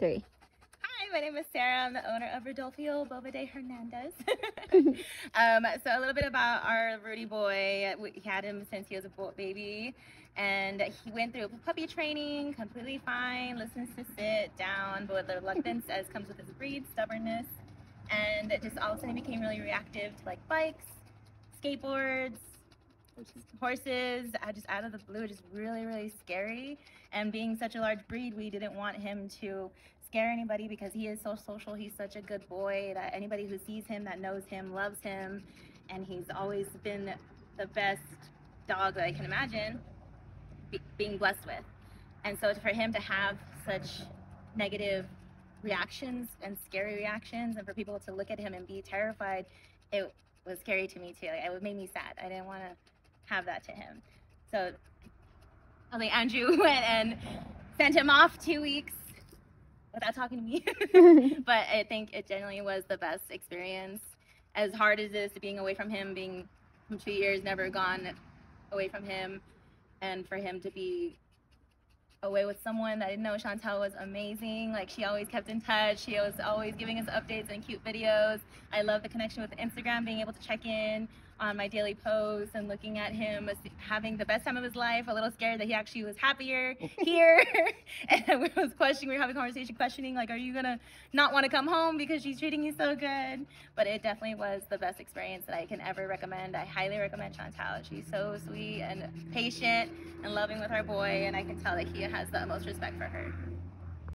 three. Hi, my name is Sarah. I'm the owner of Rodolfo Boba de Hernandez. um, so a little bit about our Rudy boy. We had him since he was a baby, and he went through puppy training, completely fine. Listens to sit down, but with reluctance as comes with his breed, stubbornness, and it just all of a sudden became really reactive to like bikes, skateboards, horses. I just out of the blue, just really, really scary. And being such a large breed, we didn't want him to scare anybody because he is so social. He's such a good boy that anybody who sees him, that knows him, loves him. And he's always been the best dog that I can imagine be, being blessed with. And so for him to have such negative reactions and scary reactions and for people to look at him and be terrified, it was scary to me too. It made me sad. I didn't want to have that to him. So I think Andrew went and sent him off two weeks without talking to me. but I think it genuinely was the best experience. As hard as it is being away from him, being from two years, never gone away from him, and for him to be away with someone that I didn't know Chantel was amazing. Like she always kept in touch. She was always giving us updates and cute videos. I love the connection with Instagram, being able to check in on my daily posts and looking at him having the best time of his life. A little scared that he actually was happier here. and we was questioning, we were having a conversation questioning like, are you gonna not want to come home because she's treating you so good? But it definitely was the best experience that I can ever recommend. I highly recommend Chantal. She's so sweet and patient and loving with our boy, and I can tell that he has the utmost respect for her.